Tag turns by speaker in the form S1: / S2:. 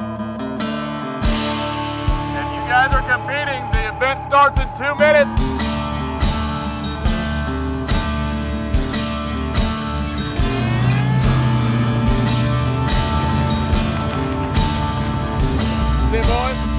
S1: And you guys are competing, the event starts in two minutes. boys.